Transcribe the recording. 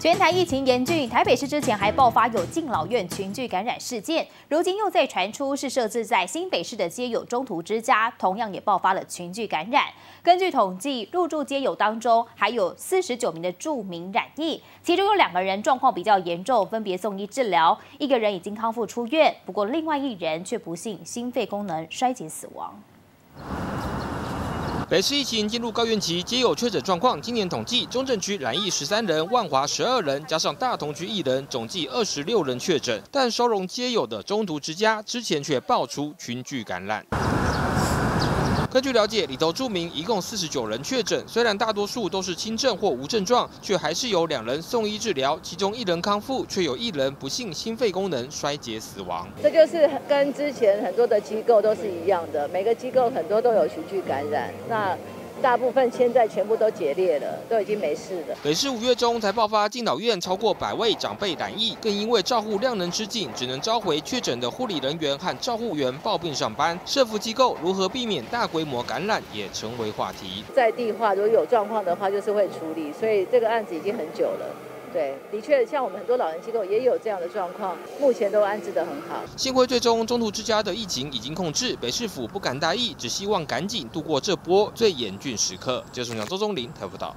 全台疫情严峻，台北市之前还爆发有敬老院群聚感染事件，如今又再传出是设置在新北市的街友中途之家，同样也爆发了群聚感染。根据统计，入住街友当中还有四十九名的住民染疫，其中有两个人状况比较严重，分别送医治疗，一个人已经康复出院，不过另外一人却不幸心肺功能衰竭死亡。北市疫情进入高原期，皆有确诊状况。今年统计，中正区蓝翼十三人，万华十二人，加上大同区一人，总计二十六人确诊。但收容皆有的中途之家，之前却爆出群聚感染。根据了解，里头住民一共四十九人确诊，虽然大多数都是轻症或无症状，却还是有两人送医治疗，其中一人康复，却有一人不幸心肺功能衰竭死亡。这就是跟之前很多的机构都是一样的，每个机构很多都有群聚感染。那大部分现在全部都解裂了，都已经没事了。北市五月中才爆发敬老院超过百位长辈染疫，更因为照护量能吃紧，只能召回确诊的护理人员和照护员抱病上班。社福机构如何避免大规模感染，也成为话题。在地化，如果有状况的话，就是会处理。所以这个案子已经很久了。对，的确，像我们很多老人机构也有这样的状况，目前都安置得很好。幸亏最终中途之家的疫情已经控制，北市府不敢大意，只希望赶紧度过这波最严峻时刻。就是从周宗林台报道。